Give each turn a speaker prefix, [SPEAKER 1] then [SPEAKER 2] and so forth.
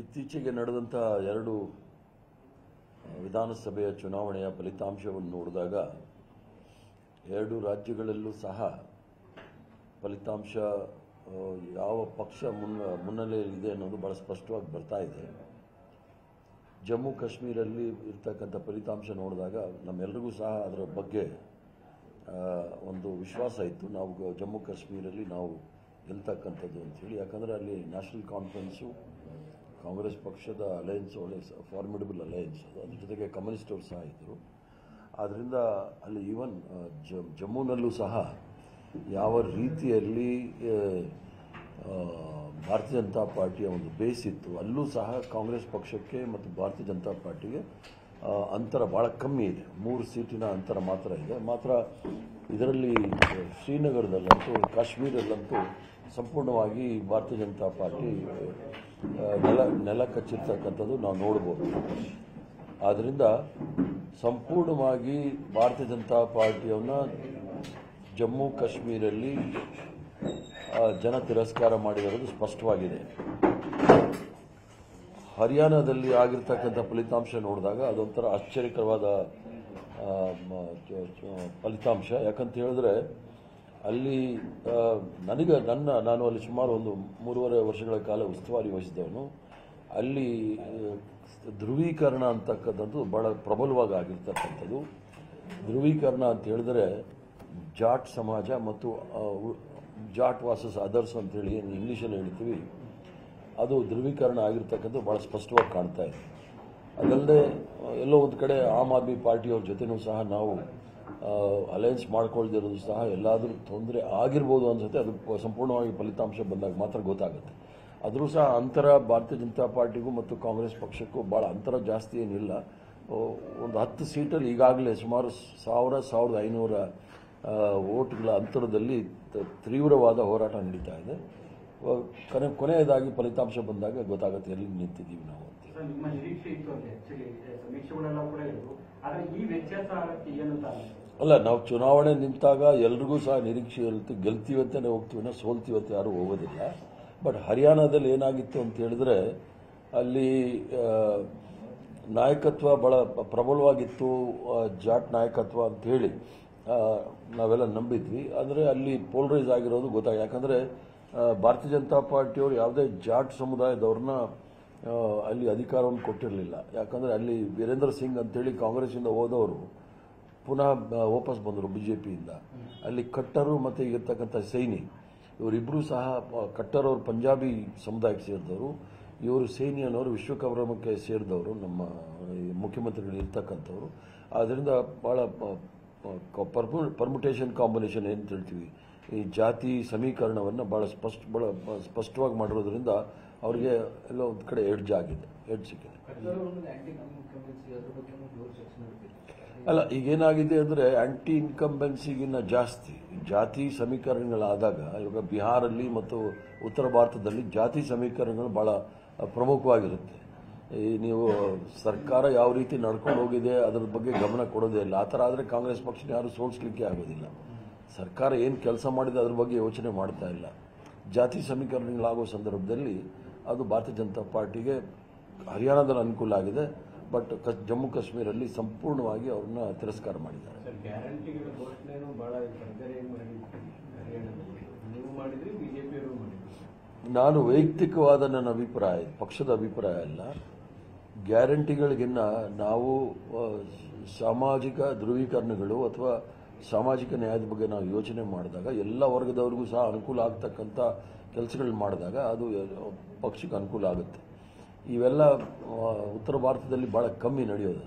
[SPEAKER 1] ಇತ್ತೀಚೆಗೆ ನಡೆದಂಥ ಎರಡು ವಿಧಾನಸಭೆಯ ಚುನಾವಣೆಯ ಫಲಿತಾಂಶವನ್ನು ನೋಡಿದಾಗ ಎರಡು ರಾಜ್ಯಗಳಲ್ಲೂ ಸಹ ಫಲಿತಾಂಶ ಯಾವ ಪಕ್ಷ ಮುನ್ನ, ಮುನ್ನೆಲೆಯಲ್ಲಿದೆ ಅನ್ನೋದು ಬಹಳ ಸ್ಪಷ್ಟವಾಗಿ ಬರ್ತಾ ಇದೆ. ಜಮ್ಮು ಕಾಶ್ಮೀರಲ್ಲಿ ಇರ್ತಕ್ಕಂಥ ಫಲಿತಾಂಶ ನೋಡಿದಾಗ ನಮ್ಮೆಲ್ರಿಗೂ ಸಹ ಅದರ ಬಗ್ಗೆ ಒಂದು ವಿಶ್ವಾಸ ಇತ್ತು. ನಾವು ಜಮ್ಮು ಕಾಶ್ಮೀರಲ್ಲಿ ನಾವು ಗೆಲ್ತಕ್ಕಂಥದ್ದು ಅಂಥೇಳಿ ಯಾಕಂದರೆ ಅಲ್ಲಿ ನ್ಯಾಷನಲ್ ಕಾನ್ಫರೆನ್ಸು ಕಾಂಗ್ರೆಸ್ ಪಕ್ಷದ ಅಲಯನ್ಸ್ ಒಳ್ಳೆ ಫಾರ್ಮಿಡಬಲ್ ಅಲಯನ್ಸ್ ಅದು ಅದ್ರ ಜೊತೆಗೆ ಕಮ್ಯುನಿಸ್ಟ್ ಅವರು ಸಹ ಇದ್ದರು ಆದ್ದರಿಂದ ಅಲ್ಲಿ ಈವನ್ ಜಮ್ಮುನಲ್ಲೂ ಸಹ ಯಾವ ರೀತಿಯಲ್ಲಿ ಭಾರತೀಯ ಜನತಾ ಪಾರ್ಟಿಯ ಒಂದು ಬೇಸ್ ಇತ್ತು, ಅಲ್ಲೂ ಸಹ ಕಾಂಗ್ರೆಸ್ ಪಕ್ಷಕ್ಕೆ ಮತ್ತು ಭಾರತೀಯ ಜನತಾ ಪಾರ್ಟಿಗೆ ಅಂತರ ಭಾಳ ಕಮ್ಮಿ ಇದೆ. ಮೂರು ಸೀಟಿನ ಅಂತರ ಮಾತ್ರ ಇದೆ. ಮಾತ್ರ ಇದರಲ್ಲಿ ಶ್ರೀನಗರದಲ್ಲಂತೂ, ಕಾಶ್ಮೀರದಲ್ಲಂತೂ ಸಂಪೂರ್ಣವಾಗಿ ಭಾರತೀಯ ಜನತಾ ಪಾರ್ಟಿ ನೆಲ ನೆಲ ಕಚ್ಚಿರ್ತಕ್ಕಂಥದ್ದು ನಾವು ನೋಡ್ಬೋದು. ಆದ್ದರಿಂದ ಸಂಪೂರ್ಣವಾಗಿ ಭಾರತೀಯ ಜನತಾ ಪಾರ್ಟಿಯನ್ನ ಜಮ್ಮು ಕಾಶ್ಮೀರಲ್ಲಿ ಜನ ತಿರಸ್ಕಾರ ಮಾಡಿರೋದು ಸ್ಪಷ್ಟವಾಗಿದೆ. ಹರಿಯಾಣದಲ್ಲಿ ಆಗಿರ್ತಕ್ಕಂಥ ಫಲಿತಾಂಶ ನೋಡಿದಾಗ ಅದೊಂಥರ ಆಶ್ಚರ್ಯಕರವಾದ ಫಲಿತಾಂಶ. ಯಾಕಂತ ಹೇಳಿದ್ರೆ, ಅಲ್ಲಿ ನನಗೆ, ನನ್ನ, ನಾನು ಅಲ್ಲಿ ಸುಮಾರು ಒಂದು ಮೂರುವರೆ ವರ್ಷಗಳ ಕಾಲ ಉಸ್ತುವಾರಿ ವಹಿಸಿದವನು. ಅಲ್ಲಿ ಧ್ರುವೀಕರಣ ಅಂತಕ್ಕಂಥದ್ದು ಬಹಳ ಪ್ರಬಲವಾಗಿ ಆಗಿರ್ತಕ್ಕಂಥದ್ದು. ಧ್ರುವೀಕರಣ ಅಂತ ಹೇಳಿದ್ರೆ, ಜಾಟ್ ಸಮಾಜ ಮತ್ತು ಜಾಟ್ ವಾಸಸ್ ಅದರ್ಸ್ ಅಂತೇಳಿ ಏನು ಇಂಗ್ಲೀಷಲ್ಲಿ ಹೇಳ್ತೀವಿ. ಅದು ಧ್ರುವೀಕರಣ ಆಗಿರ್ತಕ್ಕಂಥ ಭಾಳ ಸ್ಪಷ್ಟವಾಗಿ ಕಾಣ್ತಾ ಇದೆ. ಅದಲ್ಲದೆ, ಎಲ್ಲೋ ಒಂದು ಕಡೆ ಆಮ್ ಆದ್ಮಿ ಪಾರ್ಟಿಯವ್ರ ಜೊತೆನೂ ಸಹ ನಾವು ಅಲಯನ್ಸ್ ಮಾಡ್ಕೊಳ್ದಿರೋದು ಸಹ ಎಲ್ಲಾದರೂ ತೊಂದರೆ ಆಗಿರ್ಬೋದು ಅನ್ಸುತ್ತೆ. ಅದು ಸಂಪೂರ್ಣವಾಗಿ ಫಲಿತಾಂಶ ಬಂದಾಗ ಮಾತ್ರ ಗೊತ್ತಾಗುತ್ತೆ. ಆದರೂ ಸಹ ಅಂತರ ಭಾರತೀಯ ಜನತಾ ಪಾರ್ಟಿಗೂ ಮತ್ತು ಕಾಂಗ್ರೆಸ್ ಪಕ್ಷಕ್ಕೂ ಭಾಳ ಅಂತರ ಜಾಸ್ತಿ ಏನಿಲ್ಲ. ಒಂದು ಹತ್ತು ಸೀಟಲ್ಲಿ ಈಗಾಗಲೇ ಸುಮಾರು ಸಾವಿರ, ಸಾವಿರದ ಐನೂರ ಓಟ್ಗಳ ಅಂತರದಲ್ಲಿ ತೀವ್ರವಾದ ಹೋರಾಟ ನಡೀತಾ ಇದೆ. ಕೊನೆ ಕೊನೆಯದಾಗಿ ಫಲಿತಾಂಶ ಬಂದಾಗ ಗೊತ್ತಾಗುತ್ತೆ ಎಲ್ಲಿ ನಿಂತಿದ್ದೀವಿ ನಾವು ಅಂತ? ಅಲ್ಲ ನಾವು ಚುನಾವಣೆ ನಿಂತಾಗ ಎಲ್ರಿಗೂ ಸಹ ನಿರೀಕ್ಷೆ ಇರುತ್ತೆ. ಗೆಲ್ತೀವಂತಾನೆ ಹೋಗ್ತೀವಿ ಸೋಲ್ತೀವಂತ ಯಾರು ಹೋಗೋದಿಲ್ಲ. ಬಟ್ ಹರಿಯಾಣದಲ್ಲಿ ಏನಾಗಿತ್ತು ಅಂತ ಹೇಳಿದ್ರೆ ಅಲ್ಲಿ ನಾಯಕತ್ವ ಬಹಳ ಪ್ರಬಲವಾಗಿತ್ತು ಜಾಟ್ ನಾಯಕತ್ವ ಅಂತ ಹೇಳಿ ನಾವೆಲ್ಲ ನಂಬಿದ್ವಿ. ಆದರೆ ಅಲ್ಲಿ ಪೋಲ್ರೈಸ್ ಆಗಿರೋದು ಗೊತ್ತಾಗ ಯಾಕಂದ್ರೆ ಭಾರತೀಯ ಜನತಾ ಪಾರ್ಟಿಯವರು ಯಾವುದೇ ಜಾಟ್ ಸಮುದಾಯದವ್ರನ್ನ ಅಲ್ಲಿ ಅಧಿಕಾರವನ್ನು ಕೊಟ್ಟಿರಲಿಲ್ಲ. ಯಾಕಂದರೆ ಅಲ್ಲಿ ವೀರೇಂದ್ರ ಸಿಂಗ್ ಅಂತೇಳಿ ಕಾಂಗ್ರೆಸ್ಸಿಂದ ಹೋದವರು ಪುನಃ ವಾಪಸ್ ಬಂದರು ಬಿ ಜೆ ಪಿಯಿಂದ ಅಲ್ಲಿ ಕಟ್ಟರು ಮತ್ತು ಇರ್ತಕ್ಕಂಥ ಸೈನಿ ಇವರಿಬ್ಬರು ಸಹ ಕಟ್ಟರ್ ಅವರು ಪಂಜಾಬಿ ಸಮುದಾಯಕ್ಕೆ ಸೇರಿದವರು. ಇವರು ಸೈನಿ ಅನ್ನೋರು ವಿಶ್ವಕರ್ಮಕ್ಕೆ ಸೇರಿದವರು, ನಮ್ಮ ಮುಖ್ಯಮಂತ್ರಿಗಳು ಇರ್ತಕ್ಕಂಥವ್ರು. ಆದ್ದರಿಂದ ಭಾಳ ಪರ್ಮುಟೇಷನ್ ಕಾಂಬಿನೇಷನ್ ಏನು ಹೇಳ್ತೀವಿ. ಈ ಜಾತಿ ಸಮೀಕರಣವನ್ನು ಭಾಳ ಸ್ಪಷ್ಟ, ಬಹಳ ಸ್ಪಷ್ಟವಾಗಿ ಮಾಡಿರೋದ್ರಿಂದ ಅವರಿಗೆ ಎಲ್ಲೋ ಒಂದು ಕಡೆ ಎಡ್ಜ್ ಆಗಿದೆ ಎಡ್ಜ್ ಸಿಕ್ಕಿದೆ. ಅಲ್ಲ ಈಗೇನಾಗಿದೆ ಅಂದ್ರೆ ಆಂಟಿ ಇನ್ಕಂಬೆನ್ಸಿಗಿನ್ನ ಜಾಸ್ತಿ ಜಾತಿ ಸಮೀಕರಣಗಳಾದಾಗ, ಇವಾಗ ಬಿಹಾರಲ್ಲಿ ಮತ್ತು ಉತ್ತರ ಭಾರತದಲ್ಲಿ ಜಾತಿ ಸಮೀಕರಣಗಳು ಬಹಳ ಪ್ರಮುಖವಾಗಿರುತ್ತೆ. ಈ ನೀವು ಸರ್ಕಾರ ಯಾವ ರೀತಿ ನಡ್ಕೊಂಡು ಹೋಗಿದೆ, ಅದ್ರ ಬಗ್ಗೆ ಗಮನ ಕೊಡೋದೇ ಇಲ್ಲ. ಆ ಥರ ಆದರೆ ಕಾಂಗ್ರೆಸ್ ಪಕ್ಷನ ಯಾರು ಸೋಲಿಸ್ಲಿಕ್ಕೆ ಆಗೋದಿಲ್ಲ. ಸರ್ಕಾರ ಏನು ಕೆಲಸ ಮಾಡಿದೆ ಅದ್ರ ಬಗ್ಗೆ ಯೋಚನೆ ಮಾಡ್ತಾ ಇಲ್ಲ. ಜಾತಿ ಸಮೀಕರಣಗಳಾಗೋ ಸಂದರ್ಭದಲ್ಲಿ ಅದು ಭಾರತೀಯ ಜನತಾ ಪಾರ್ಟಿಗೆ ಹರಿಯಾಣದಲ್ಲಿ ಅನುಕೂಲ ಆಗಿದೆ ಬಟ್ ಜಮ್ಮು ಕಾಶ್ಮೀರಲ್ಲಿ ಸಂಪೂರ್ಣವಾಗಿ ಅವ್ರನ್ನ ತಿರಸ್ಕಾರ ಮಾಡಿದ್ದಾರೆ. ನಾನು ವೈಯಕ್ತಿಕವಾದ ನನ್ನ ಅಭಿಪ್ರಾಯ ಪಕ್ಷದ ಅಭಿಪ್ರಾಯ ಅಲ್ಲ. ಗ್ಯಾರಂಟಿಗಳಿಗಿನ್ನ ನಾವು ಸಾಮಾಜಿಕ ಧ್ರುವೀಕರಣಗಳು ಅಥವಾ ಸಾಮಾಜಿಕ ನ್ಯಾಯದ ಬಗ್ಗೆ ನಾವು ಯೋಚನೆ ಮಾಡಿದಾಗ, ಎಲ್ಲ ವರ್ಗದವ್ರಿಗೂ ಸಹ ಅನುಕೂಲ ಆಗ್ತಕ್ಕಂಥ ಕೆಲಸಗಳು ಮಾಡಿದಾಗ ಅದು ಪಕ್ಷಕ್ಕೆ ಅನುಕೂಲ ಆಗುತ್ತೆ. ಇವೆಲ್ಲ ಉತ್ತರ ಭಾರತದಲ್ಲಿ ಭಾಳ ಕಮ್ಮಿ ನಡೆಯೋದು.